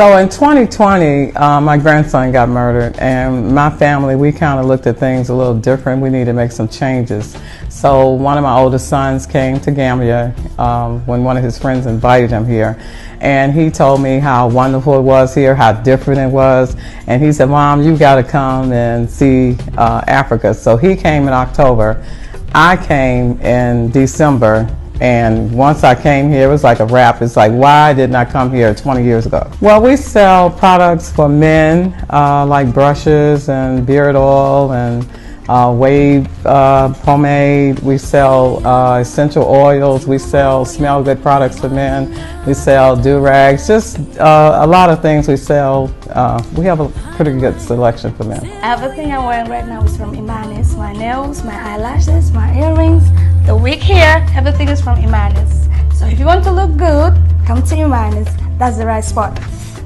So in 2020, uh, my grandson got murdered, and my family, we kind of looked at things a little different. We needed to make some changes. So one of my oldest sons came to Gambia um, when one of his friends invited him here, and he told me how wonderful it was here, how different it was, and he said, "Mom, you got to come and see uh, Africa." So he came in October. I came in December and once I came here, it was like a wrap. It's like, why didn't I come here 20 years ago? Well, we sell products for men, uh, like brushes and beard oil and uh, wave uh, pomade. We sell uh, essential oils. We sell smell good products for men. We sell do rags. Just uh, a lot of things we sell. Uh, we have a pretty good selection for men. Everything I'm wearing right now is from Imani's. My nails, my eyelashes, my earrings, the wig here, everything is from Imani's. So if you want to look good, come to Imani's. That's the right spot.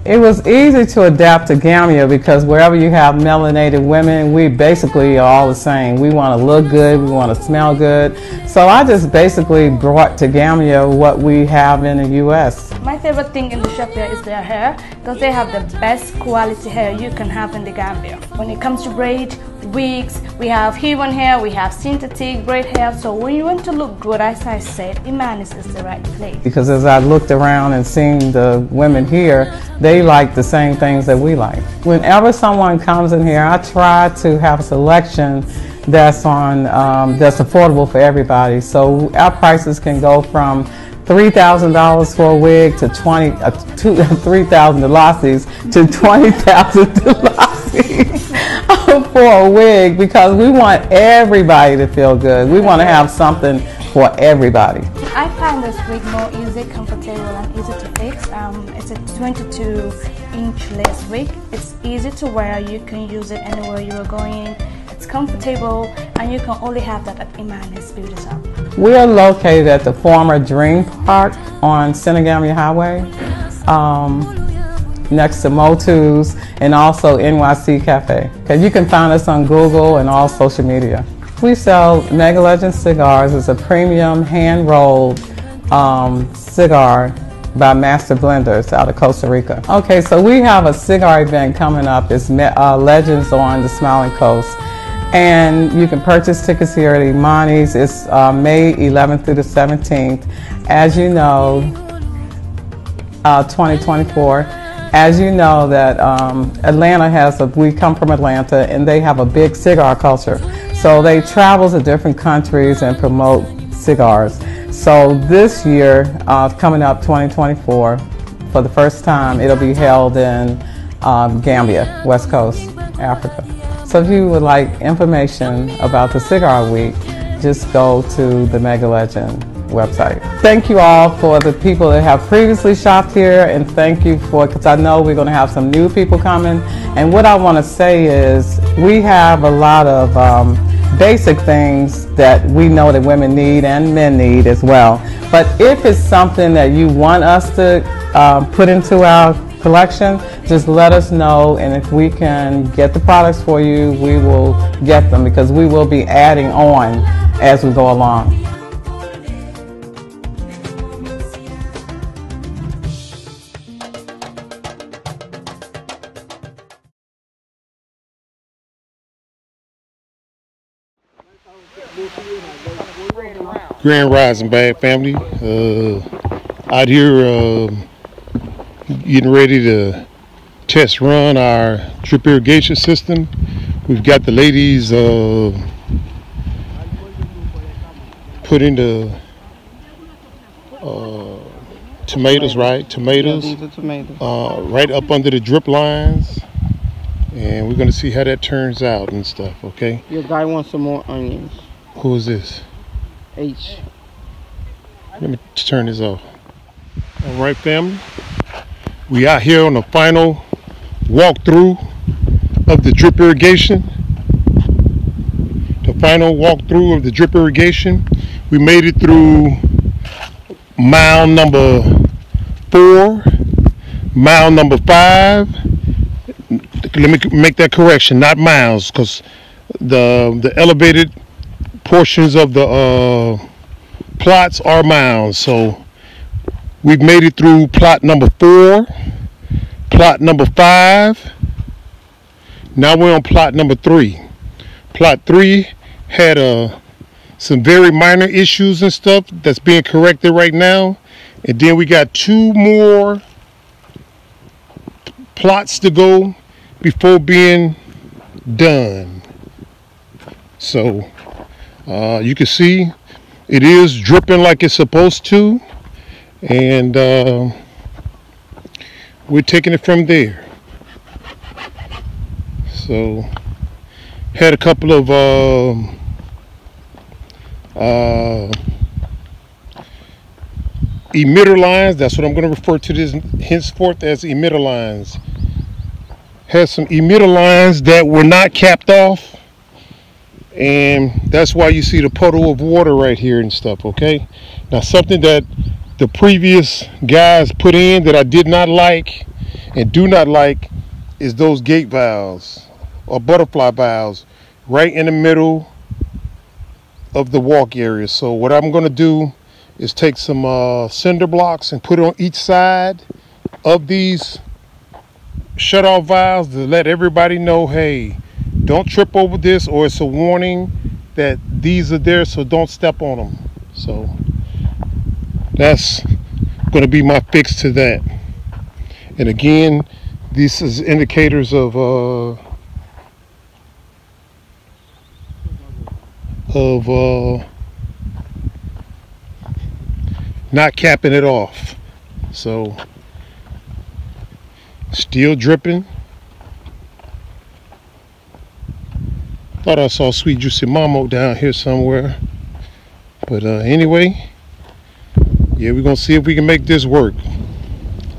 It was easy to adapt to Gambia because wherever you have melanated women, we basically are all the same. We want to look good, we want to smell good. So I just basically brought to Gambia what we have in the U.S. My favorite thing in the shop here is their hair because they have the best quality hair you can have in the Gambia. When it comes to braid, wigs, we have human hair, we have synthetic braid hair. So when you want to look good, as I said, Imani's is the right place. Because as I looked around and seen the women here, they like the same things that we like. Whenever someone comes in here, I try to have a selection that's on um, that's affordable for everybody. So our prices can go from three thousand dollars for a wig to twenty uh, two three thousand dalasis to twenty thousand dalasis for a wig because we want everybody to feel good. We want to have something for everybody. I find this wig more easy, comfortable, and easy to fix. Um, it's a 22 inch lace wig. It's easy to wear. You can use it anywhere you are going. It's comfortable, and you can only have that at Imani's Beauty Shop. We are located at the former Dream Park on Senegambia Highway, um, next to Motu's and also NYC Cafe. Okay, you can find us on Google and all social media. We sell Mega Legend cigars. It's a premium hand-rolled um, cigar by Master Blenders out of Costa Rica. Okay, so we have a cigar event coming up. It's uh, Legends on the Smiling Coast. And you can purchase tickets here at Imani's. It's uh, May 11th through the 17th. As you know, uh, 2024. As you know that um, Atlanta has a, we come from Atlanta and they have a big cigar culture. So they travel to different countries and promote cigars. So this year, uh, coming up 2024, for the first time, it'll be held in um, Gambia, West Coast, Africa. So if you would like information about the Cigar Week, just go to the Mega Legend website. Thank you all for the people that have previously shopped here and thank you for, because I know we're going to have some new people coming. And what I want to say is we have a lot of um, basic things that we know that women need and men need as well. But if it's something that you want us to uh, put into our collection, just let us know and if we can get the products for you, we will get them because we will be adding on as we go along. Grand Rising BAG Family. Uh, out here uh, getting ready to test run our drip irrigation system. We've got the ladies uh, putting the uh, tomatoes, right? Tomatoes. Yeah, tomatoes. Uh, right up under the drip lines. And we're going to see how that turns out and stuff, okay? Your guy wants some more onions. Who is this? H. Let me turn this off. All right, family. We out here on the final walkthrough of the drip irrigation. The final walkthrough of the drip irrigation. We made it through mile number four, mile number five. Let me make that correction, not miles, because the the elevated portions of the uh, plots are miles. So we've made it through plot number four, plot number five. Now we're on plot number three. Plot three had uh, some very minor issues and stuff that's being corrected right now. And then we got two more plots to go before being done. So uh, you can see it is dripping like it's supposed to. And uh, we're taking it from there. So had a couple of um, uh, emitter lines. That's what I'm going to refer to this henceforth as emitter lines. Had some emitter lines that were not capped off. And that's why you see the puddle of water right here and stuff, okay? Now something that the previous guys put in that I did not like and do not like is those gate valves or butterfly valves right in the middle of the walk area. So what I'm going to do is take some uh, cinder blocks and put it on each side of these shut off valves to let everybody know, hey, don't trip over this or it's a warning that these are there so don't step on them. So that's going to be my fix to that. And again, this is indicators of uh, of uh, not capping it off. So still dripping. Thought I saw Sweet Juicy Mamo down here somewhere. But uh, anyway, yeah, we're gonna see if we can make this work.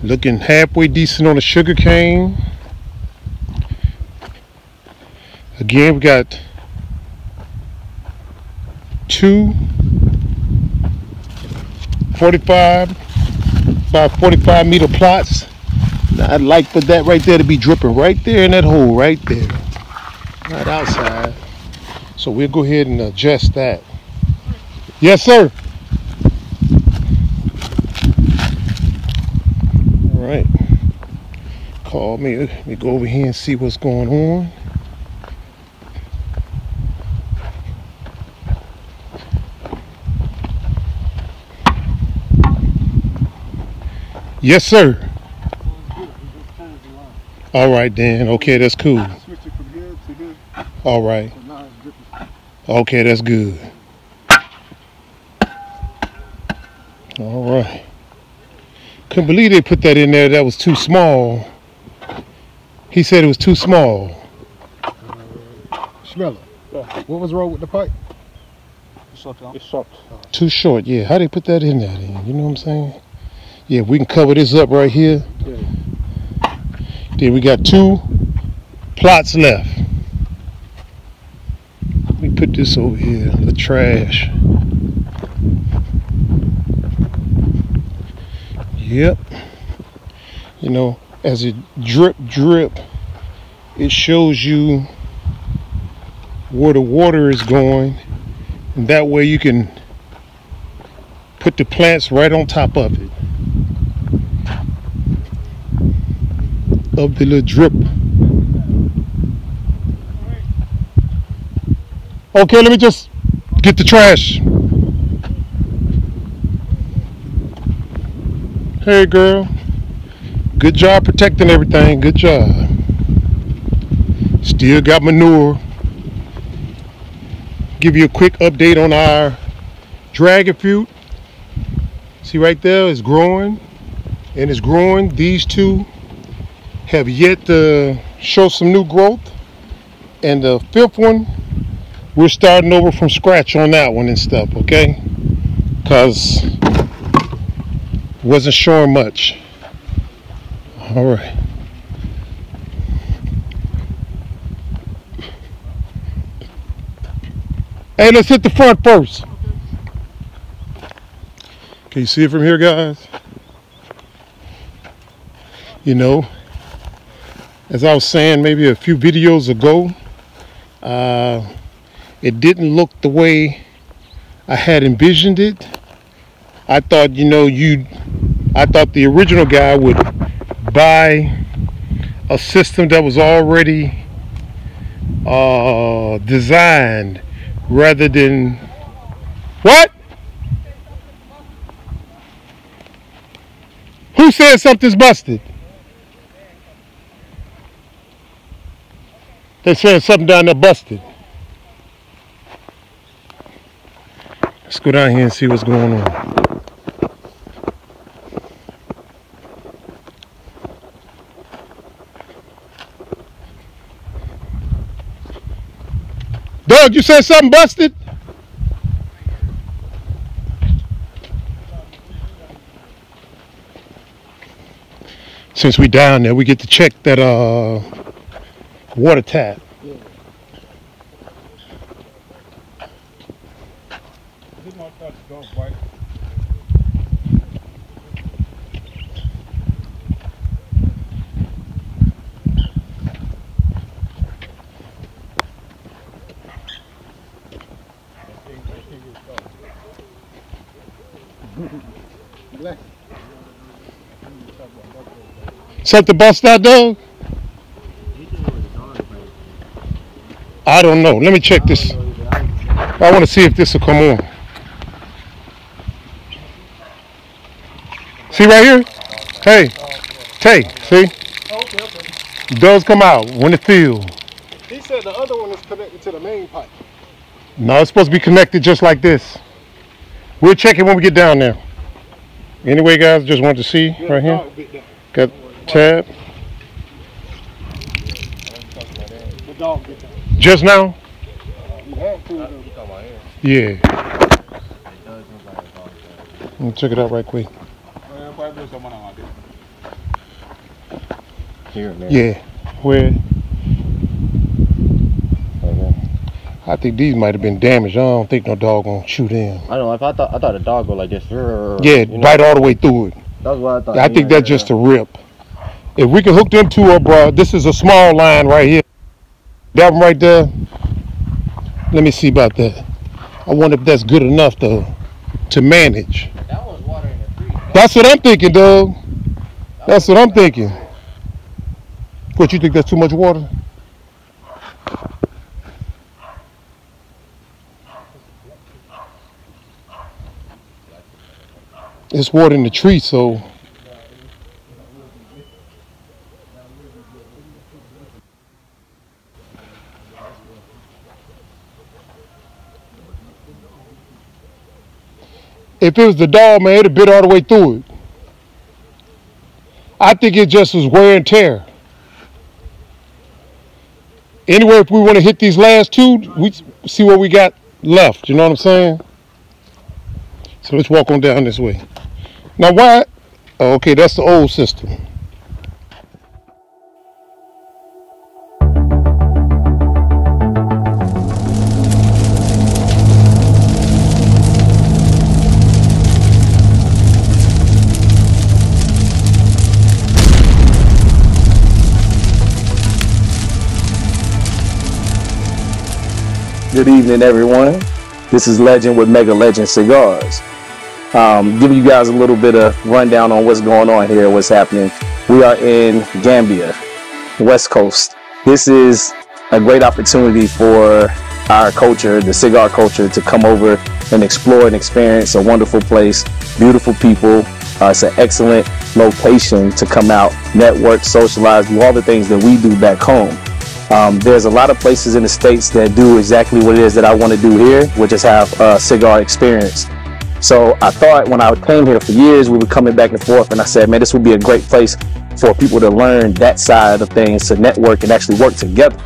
Looking halfway decent on the sugar cane. Again, we got two 45 by 45 meter plots. Now I'd like for that right there to be dripping right there in that hole right there. Not outside. So we'll go ahead and adjust that. Yes, sir. All right. Call me. Let me go over here and see what's going on. Yes, sir. All right, then. Okay, that's cool. All right. Okay, that's good. All right. Couldn't believe they put that in there. That was too small. He said it was too small. Smell What was wrong with the pipe? It's short. It's short. Too short, yeah. How they put that in there then? You know what I'm saying? Yeah, we can cover this up right here. Yeah. Then we got two plots left. Put this over here, the trash. Yep. You know, as it drip drip, it shows you where the water is going. And that way you can put the plants right on top of it. Of the little drip. Okay, let me just get the trash. Hey girl. Good job protecting everything. Good job. Still got manure. Give you a quick update on our dragon fruit. See right there, it's growing and it's growing. These two have yet to show some new growth. And the fifth one, we're starting over from scratch on that one and stuff, okay? Because wasn't showing much. All right. Hey, let's hit the front first. Can you see it from here, guys? You know, as I was saying maybe a few videos ago, uh, it didn't look the way I had envisioned it. I thought, you know, you, I thought the original guy would buy a system that was already uh, designed rather than what? Who said something's busted? They saying something down there busted. Let's go down here and see what's going on. Doug, you said something busted? Since we down there, we get to check that uh water tap. Something bust out, Doug? I don't know. Let me check this. I want to see if this will come on. See right here? Hey, hey, see? Does come out when it fills. He said the other one is connected to the main pipe. No, it's supposed to be connected just like this. We'll check it when we get down there. Anyway, guys, just wanted to see right here. Dog bit that. Got tab. The dog bit that. Just now? You had to though. Yeah. Let me check it out right quick. Here and there. Yeah. Where? I think these might have been damaged. I don't think no dog gonna shoot in. I don't know. If I thought I thought a dog go like this. Yeah, you know, bite all the way through it. That's what I thought. I think that's just a rip. If we can hook them two up, bro, this is a small line right here. That one right there. Let me see about that. I wonder if that's good enough to to manage. That one's watering the tree. That's what I'm thinking, dog. That's what I'm thinking. What you think? That's too much water? It's watering the tree, so if it was the dog, man, it'd have bit all the way through it. I think it just was wear and tear. Anyway, if we want to hit these last two, we see what we got left. You know what I'm saying? So let's walk on down this way. Now, why? Oh, okay, that's the old system. Good evening, everyone. This is Legend with Mega Legend Cigars. Um, giving you guys a little bit of rundown on what's going on here, what's happening. We are in Gambia, West Coast. This is a great opportunity for our culture, the cigar culture, to come over and explore and experience a wonderful place, beautiful people. Uh, it's an excellent location to come out, network, socialize, do all the things that we do back home. Um, there's a lot of places in the states that do exactly what it is that I want to do here, which is have a cigar experience. So I thought when I came here for years, we were coming back and forth, and I said, man, this would be a great place for people to learn that side of things, to network and actually work together,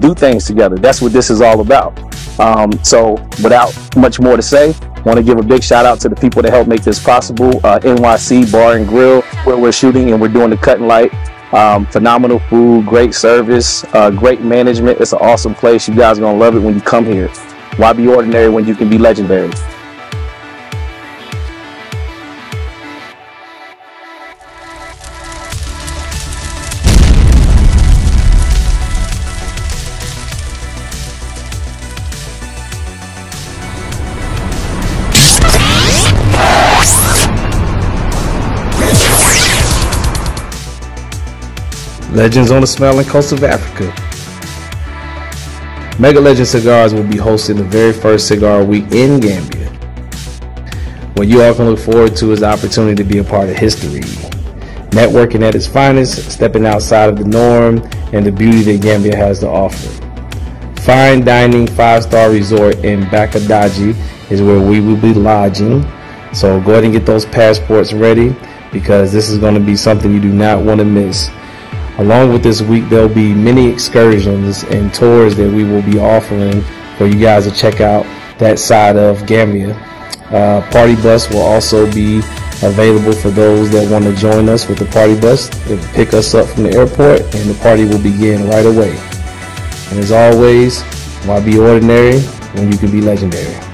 do things together. That's what this is all about. Um, so without much more to say, want to give a big shout out to the people that helped make this possible. Uh, NYC Bar and Grill, where we're shooting and we're doing the cut and light. Um, phenomenal food, great service, uh, great management. It's an awesome place. You guys are gonna love it when you come here. Why be ordinary when you can be legendary? Legends on the smiling coast of Africa. Mega Legend Cigars will be hosting the very first cigar week in Gambia. What you all can look forward to is the opportunity to be a part of history. Networking at its finest, stepping outside of the norm, and the beauty that Gambia has to offer. Fine dining five star resort in Bakadaji is where we will be lodging. So go ahead and get those passports ready because this is going to be something you do not want to miss. Along with this week, there'll be many excursions and tours that we will be offering for you guys to check out that side of Gambia. Uh, party bus will also be available for those that want to join us with the party bus. It will pick us up from the airport and the party will begin right away. And as always, why be ordinary when you can be legendary?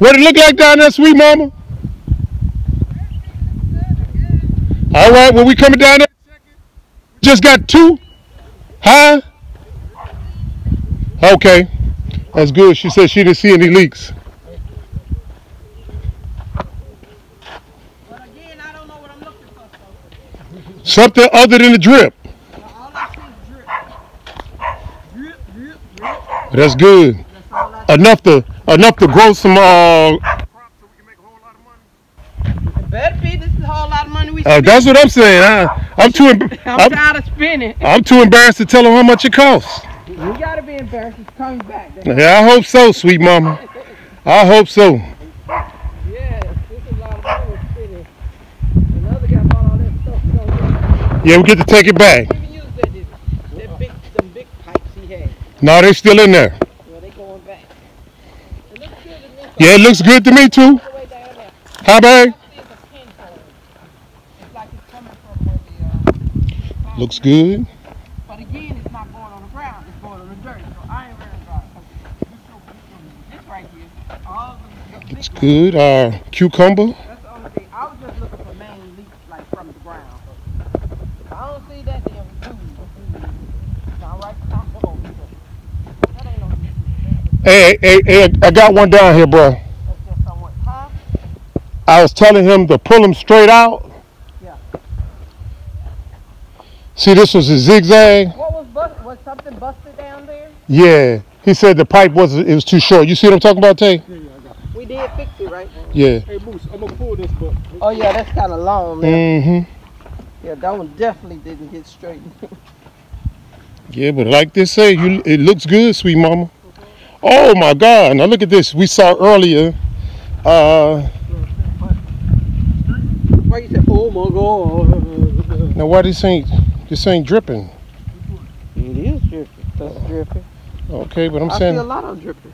What it look like down there, sweet mama? All right, well, we coming down there. Just got two. Huh? Okay. That's good. She said she didn't see any leaks. Again, I don't know what I'm looking for. So Something other than the drip. That's good. That's Enough to enough to grow some uh better be. This is a whole lot of money we uh, that's what I'm saying. I, I'm too I'm I'm, tired of spending. I'm too embarrassed to tell them how much it costs. You gotta be embarrassed. It's coming back. Yeah, I hope so, sweet mama. I hope so. Yeah, this is a lot of money we're spending. Another guy bought all that stuff. We don't Yeah, we get to take it back. that. That big, big pipes he had. No, they're still in there. Well, they going back. It looks good to me. Yeah, it looks good to me too. All the way down there. Hi, babe. It's a pinhole. It's like it's coming from where the. Looks good. But again, it's not going on the ground. It's going on the dirt. So I ain't worried about it. This, right here. All It's good. Uh, cucumber. That's the only thing. I was just looking for main leaks like from the ground. If I don't see that, then we do. Now right top the hole. That ain't no leak. Hey, hey, hey, I got one down here, bro. That's just somewhat. Huh? I was telling him to pull him straight out. Yeah. See, this was a zigzag. What was bust? Was something busted down there? Yeah. He said the pipe was it was too short. You see what I'm talking about, Tay? Yeah, We did fix it, right? Yeah. Hey, Moose, I'm gonna pull this, but Oh yeah, that's kind of long. Man. Mm-hmm. Yeah, that one definitely didn't get straight. Yeah, but like they say, you it looks good, sweet mama. Oh my God! Now look at this. We saw earlier. Uh, Why you say, oh my god? now why this ain't this ain't dripping? It is dripping. That's dripping. Okay, but I'm saying. I see a lot of dripping.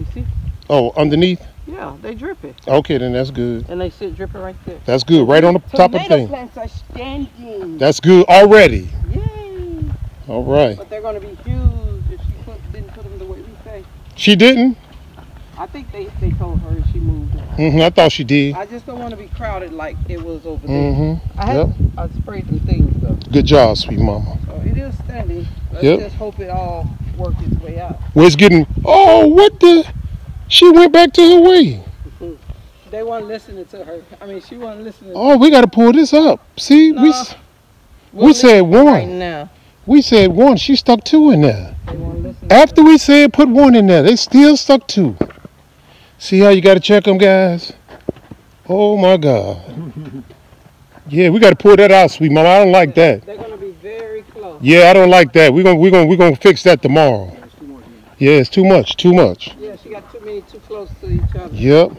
You see? oh, underneath. Yeah, they dripping. Okay, then that's good. And they sit dripping right there. That's good. Right on the top of the Tomato thing. plants are standing. That's good already. Yay! All right. But they're gonna be huge if she put, didn't put them the way we say. She didn't. I think they, they told her she moved them. hmm I thought she did. I just don't want to be crowded like it was over there. hmm I had I sprayed some things though. Good job, sweet mama. So it is standing. Let's Yep. just hope it all works its way out. Well, it's getting. Oh, what the? She went back to her way. They weren't listening to her. I mean, she wasn't listening. Oh, we got to pull this up. See, we No. We said listen right one. now. We said one. She stuck two in there. They weren't listening. After we said put one in there, they still stuck two. See how you got to check them, guys? Oh my God. Yeah, we got to pull that out, sweet mama. I don't like that. They're gonna be very close. Yeah, I don't like that. We're gonna we're gonna we're gonna fix that tomorrow. Yeah, it's too much. Too much. Yeah, she got too many too close to each other. Yep.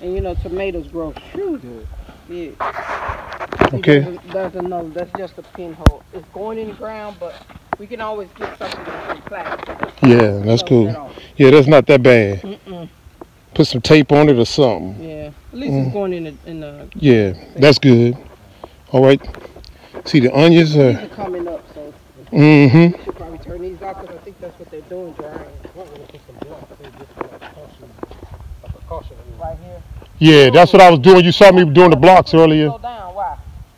And you know, tomatoes grow. Phew. Yeah. Okay. There's another. That's just a pinhole. It's going in the ground, but we can always get something that's in plastic. Yeah, that's cool. that. Yeah, that's not that bad. Mm-mm. Put some tape on it or something. Yeah. At least Mm. it's going in the in the. Yeah, that's good. All right. See the onions These are. are coming up, so Mm-hmm. we should probably turn these out because I think that's what they're doing drying. Caution. right here. Yeah, that's what I was doing. You saw me doing the blocks earlier. Slow down, why?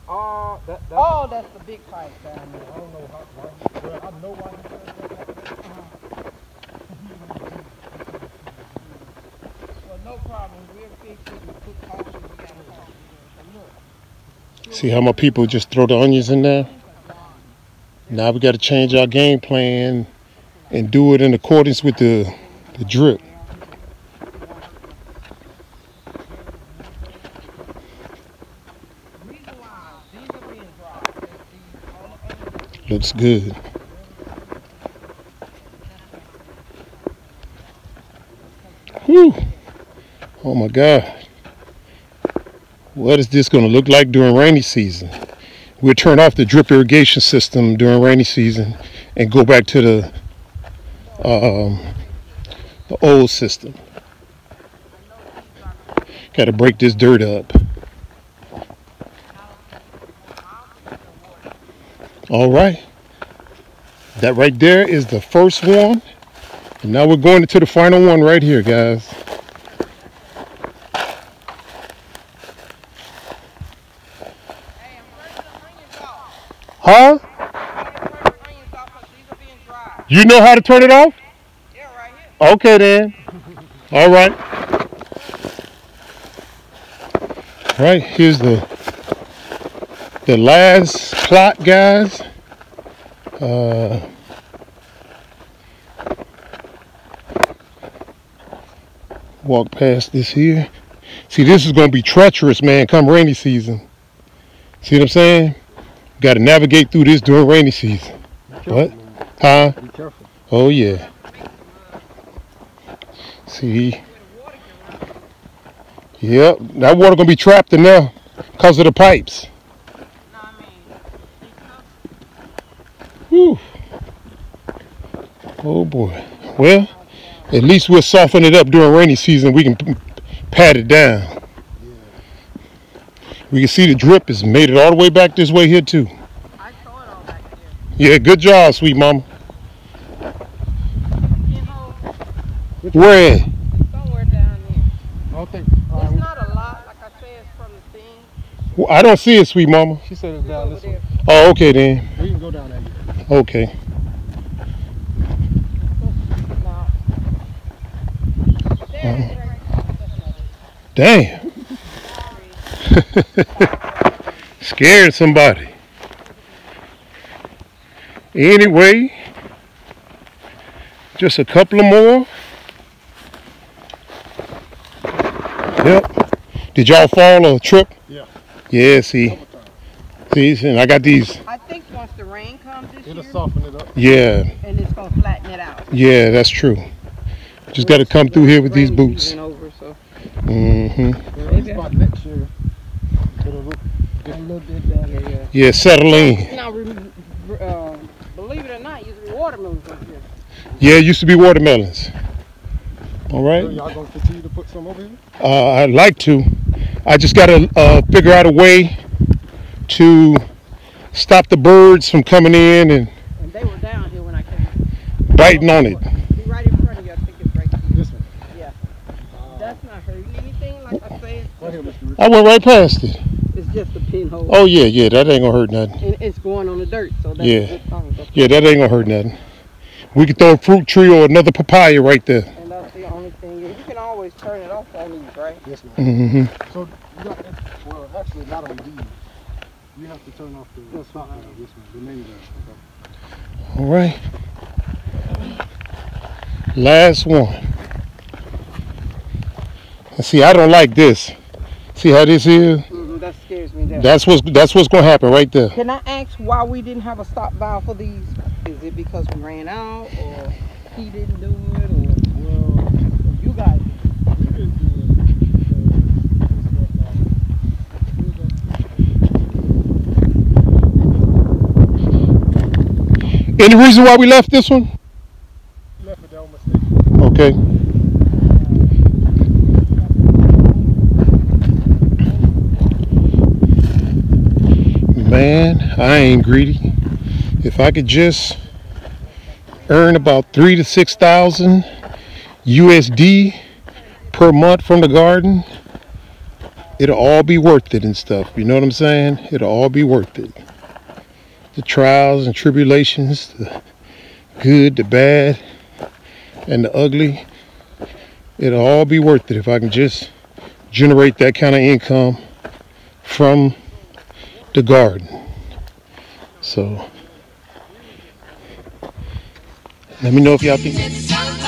Uh, that, that, Oh, that's the big pipe down there. I don't know how, why, well, I know why he said that. Well, no problem. We'll fix it and put caution. We got caution. Look. See how my people just throw the onions in there? Now we got to change our game plan and do it in accordance with the, the drip. Looks good. Whew. Oh my God. What is this going to look like during rainy season? We'll turn off the drip irrigation system during rainy season and go back to the um, the old system. Got to break this dirt up. All right. That right there is the first one. And now we're going into the final one right here, guys. Hey, I'm breaking the onions off. Huh? I'm breaking the onions off 'cause these are being dry. You know how to turn it off? Yeah, right here. Okay then. All right. Right, here's the the last plot, guys. Uh walk past this here. See, this is gonna be treacherous, man, come rainy season. See what I'm saying? Got to navigate through this during rainy season. What? Huh? Be careful. Oh yeah. See. Yep, that water gonna be trapped in there because of the pipes. No, Whew. Oh boy. Well, at least we'll soften it up during rainy season. We can pat it down. We can see the drip has made it all the way back this way here too. I saw it all back here. Yeah, good job, sweet mama. Pinhole Where? is somewhere down there. Okay. don't. It's not a lot, like I said, it's from the thing. Well, I don't see it, sweet mama. she said it's down this way. Oh, okay then. We can go down that there. Okay. No. There it is right Damn. Scared somebody. Anyway, just a couple of more. Yep. Did y'all fall or trip? Yeah. Yeah, see. See, and I got these. I think once the rain comes this It'll year, soften it up. Yeah, and it's gonna flatten it out. yeah, that's true. Just got to come through here with these boots. Over, so. hmm Yeah, this spot next year. It'll look A little bit better, yeah. Yeah, settle in. Now, rem- uh, believe it or not, used to be watermelons up here. Yeah, it used to be watermelons. All right. So y'all gonna continue to put some over here? Uh, I'd like to. I just got to uh, figure out a way to stop the birds from coming in and And they were down here when I came. biting on it. Be right in front of you, I think it's right here. This one. That's not hurting anything, like I say, Right here, Mr. Rich. I went right past it. It's just a pinhole. Oh yeah, yeah, that ain't gonna hurt nothing. And it's going on the dirt, so that's Yeah. a. That's- Yeah, that ain't gonna hurt nothing. We could throw a fruit tree or another papaya right there. And that's the only thing. You can always turn it off on these, right? Yes, ma'am. hmm So you got well, actually not on these. You have to turn off the That's stop fine. valve, This one, the main valve. All right. Last one. And see, I don't like this. See how this is? That scares me. There. That's what's that's what's gonna happen right there. Can I ask why we didn't have a stop valve for these? Is it because we ran out, or he didn't do it, or Well, you guys? didn't do it. Any reason why we left this one? Left it down mistake. Okay. Man, I ain't greedy. If I could just earn about three to six thousand USD per month from the garden, it'll all be worth it and stuff. You know what I'm saying? It'll all be worth it. The trials and tribulations, the good, the bad, and the ugly, it'll all be worth it if I can just generate that kind of income from the garden. So let me know if y'all think.